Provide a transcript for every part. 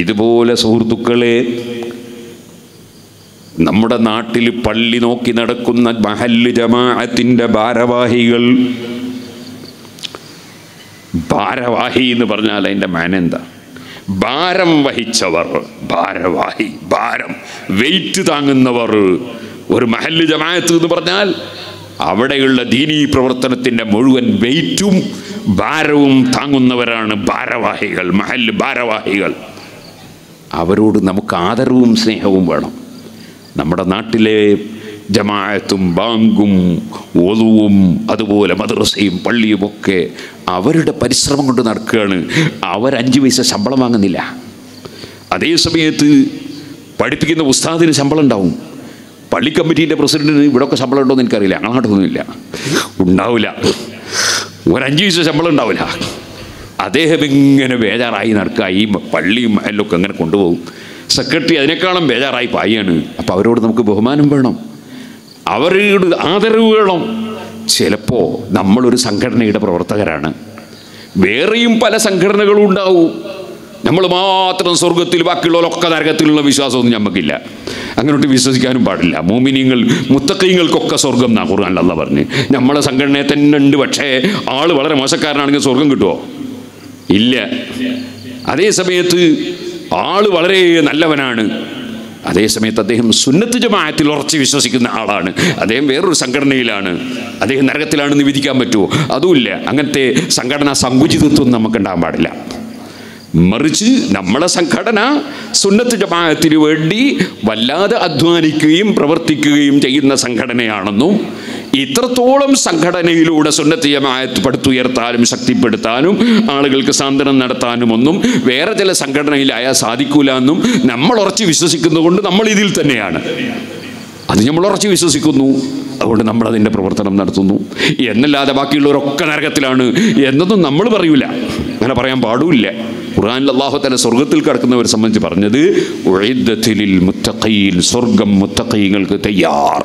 ഇതുപോലെ സുഹൃത്തുക്കളെ നമ്മുടെ നാട്ടിൽ പള്ളി നോക്കി നടക്കുന്ന മഹല്ല് ജമാഅത്തിന്റെ ഭാരവാഹികൾ ഭാരവാഹി എന്ന് പറഞ്ഞാൽ അതിന്റെ മാന എന്താ ഭാരം വഹിച്ചവർ ഭാരവാഹി ഭാരം വെയിറ്റ് താങ്ങുന്നവർ. ഒരു മഹല്ല് ജമാഅത്ത് എന്ന് പറഞ്ഞാൽ അവിടെയുള്ള ദീനീ പ്രവർത്തനത്തിന്റെ മുഴുവൻ വെയിറ്റും ഭാരവും താങ്ങുന്നവരാണ് ഭാരവാഹികൾ മഹല്ല് ഭാരവാഹികൾ. അവരോട് നമുക്ക് ആദരവും സ്നേഹവും വേണം. നമ്മുടെ നാട്ടിലെ ജമാഅത്തും ബാങ്കും ഓതുവും അതുപോലെ മദ്രസയും പള്ളിയും ഒക്കെ അവരുടെ പരിശ്രമം കൊണ്ട് നടക്കുകയാണ്. അവർ അഞ്ച് പൈസ ശമ്പളം വാങ്ങുന്നില്ല. അതേ സമയത്ത് പഠിപ്പിക്കുന്ന ഉസ്താദിന് ശമ്പളം ഉണ്ടാവും. പള്ളി കമ്മിറ്റീന്റെ പ്രസിഡന്റിന് ഇവിടെയൊക്കെ ശമ്പളം ഉണ്ടോ എന്ന് എനിക്കറിയില്ല. അങ്ങോട്ടൊന്നുമില്ല ഉണ്ടാവില്ല. ഒരു അഞ്ച് പൈസ ശമ്പളം ഉണ്ടാവില്ല. അദ്ദേഹം ഇങ്ങനെ ബേജാറായി നടക്കുക. ഈ പള്ളിയും മഹലൊക്കെ അങ്ങനെ കൊണ്ടുപോകും. സെക്രട്ടറി അതിനേക്കാളും ബേജാറായി പായാണ് അപ്പോൾ അവരോട് നമുക്ക് ബഹുമാനം വേണം. അവരോട് ആദരവ് വേണം. ചിലപ്പോൾ നമ്മളൊരു സംഘടനയുടെ പ്രവർത്തകരാണ്. വേറെയും പല സംഘടനകളും ഉണ്ടാവും. നമ്മൾ മാത്രം സ്വർഗത്തിൽ ബാക്കിയുള്ളവരൊക്കെ നരകത്തിലുള്ള വിശ്വാസമൊന്നും നമുക്കില്ല അങ്ങോട്ട് വിശ്വസിക്കാനും പാടില്ല. മോമിനിയങ്ങൾ മുത്തക്കൈങ്ങൾക്കൊക്കെ സ്വർഗം എന്നാ കുറുകാനുള്ള പറഞ്ഞ്. നമ്മളെ സംഘടനയെ തന്നെ ഉണ്ട്. പക്ഷേ ആൾ വളരെ മോശക്കാരനാണെങ്കിൽ സ്വർഗം കിട്ടുമോ ഇല്ല. അതേ സമയത്ത് ആൾ വളരെ നല്ലവനാണ്. അതേ സമയത്ത് അദ്ദേഹം സുന്നത്ത് ജമാഅത്തിൽ ഉറച്ച് വിശ്വസിക്കുന്ന ആളാണ്. അദ്ദേഹം വേറൊരു സംഘടനയിലാണ്. അദ്ദേഹം നരകത്തിലാണെന്ന് വിധിക്കാൻ പറ്റുമോ? അതുമില്ല. അങ്ങനത്തെ സംഘടനാ സങ്കുചിതത്വം നമുക്കുണ്ടാകാൻ പാടില്ല. മറിച്ച് നമ്മളെ സംഘടന സുന്നത്ത് ജമാഅത്തിന് വേണ്ടി വല്ലാതെ അധ്വാനിക്കുകയും പ്രവർത്തിക്കുകയും ചെയ്യുന്ന സംഘടനയാണെന്നും ഇത്രത്തോളം സംഘടനയിലൂടെ സുന്നത്ത് ജമാഅത്ത് പടുത്തുയർത്താനും ശക്തിപ്പെടുത്താനും ആളുകൾക്ക് സാന്ത്വനം നടത്താനും ഒന്നും വേറെ ചില സംഘടനയിലായാൽ സാധിക്കൂല എന്നും നമ്മൾ ഉറച്ച് വിശ്വസിക്കുന്നതുകൊണ്ട് നമ്മൾ ഇതിൽ തന്നെയാണ്. അത് നമ്മൾ ഉറച്ച് വിശ്വസിക്കുന്നു. അതുകൊണ്ട് നമ്മൾ അതിന്റെ പ്രവർത്തനം നടത്തുന്നു. എന്നല്ലാതെ ബാക്കിയുള്ളവരൊക്കെ നരകത്തിലാണ് എന്നതും നമ്മൾ പറയൂല. അങ്ങനെ പറയാൻ പാടില്ല ഖുർആനിൽ അള്ളാഹു തല സ്വർഗത്തിൽ കിടക്കുന്നവരെ സംബന്ധിച്ച് പറഞ്ഞത് മുത്തഖീൻ സ്വർഗം മുത്തഖീങ്ങൾക്ക് തയ്യാർ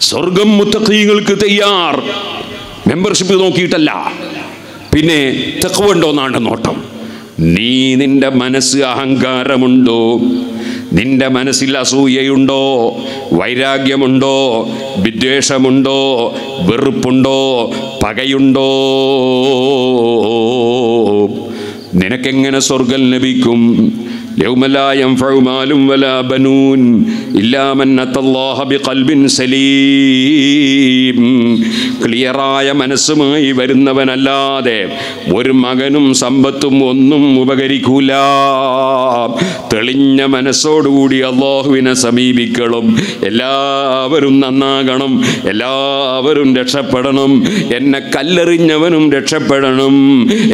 സ്വർഗം മുത്തഖീങ്ങൾക്ക് തയ്യാർ. മെമ്പർഷിപ്പ് നോക്കിയിട്ടല്ല. പിന്നെ തെക്കുവുണ്ടോന്നാണ് നോട്ടം. നീ നിന്റെ മനസ്സ് അഹങ്കാരമുണ്ടോ? നിന്റെ മനസ്സിൽ അസൂയയുണ്ടോ? വൈരാഗ്യമുണ്ടോ? വിദ്വേഷമുണ്ടോ? വെറുപ്പുണ്ടോ? പകയുണ്ടോ? നിനക്കെങ്ങനെ സ്വർഗം ലഭിക്കും? يوم لا ينفع مال ولا بنون إلا من أتى الله بقلب سليم ക്ലിയറായ മനസ്സുമായി വരുന്നവനല്ലാതെ ഒരു മകനും സമ്പത്തും ഒന്നും ഉപകരിക്കൂല തെളിഞ്ഞ മനസ്സോടുകൂടി അള്ളാഹുവിനെ സമീപിക്കണം എല്ലാവരും നന്നാകണം എല്ലാവരും രക്ഷപ്പെടണം എന്നെ കല്ലെറിഞ്ഞവനും രക്ഷപ്പെടണം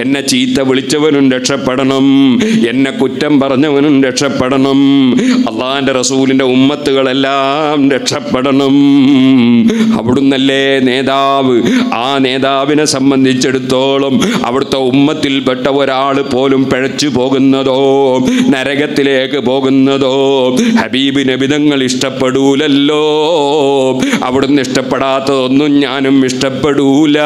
എന്നെ ചീത്ത വിളിച്ചവനും രക്ഷപ്പെടണം എന്നെ കുറ്റം പറഞ്ഞവനും രക്ഷപ്പെടണം. അള്ളാഹിന്റെ റസൂലിന്റെ ഉമ്മത്തുകളെല്ലാം രക്ഷപ്പെടണം. അവിടുന്നല്ലേ നേതാവ്? ആ നേതാവിനെ സംബന്ധിച്ചിടത്തോളം അവിടുത്തെ ഉമ്മത്തിൽപ്പെട്ട ഒരാൾ പോലും പിഴച്ചു പോകുന്നതോ നരകത്തിലേക്ക് പോകുന്നതോ ഹബീബ് നബിതങ്ങൾ ഇഷ്ടപ്പെടൂലല്ലോ. അവിടുന്ന് ഇഷ്ടപ്പെടാത്തതൊന്നും ഞാനും ഇഷ്ടപ്പെടൂല.